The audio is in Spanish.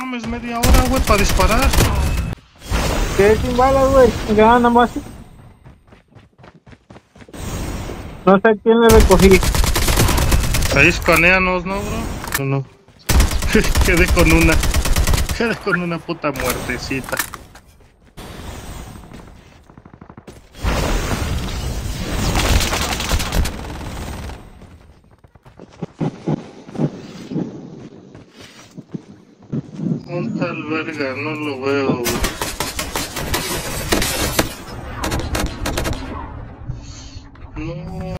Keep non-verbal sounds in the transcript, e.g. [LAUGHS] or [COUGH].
tienes media hora, güey, para disparar. ¿Qué sin balas, güey? Nada más. No sé a quién le recogí. Ahí escaneanos, ¿no, bro? No, no. [LAUGHS] Quedé con una. Quedé con una puta muertecita. apunta al verga? No lo veo. No.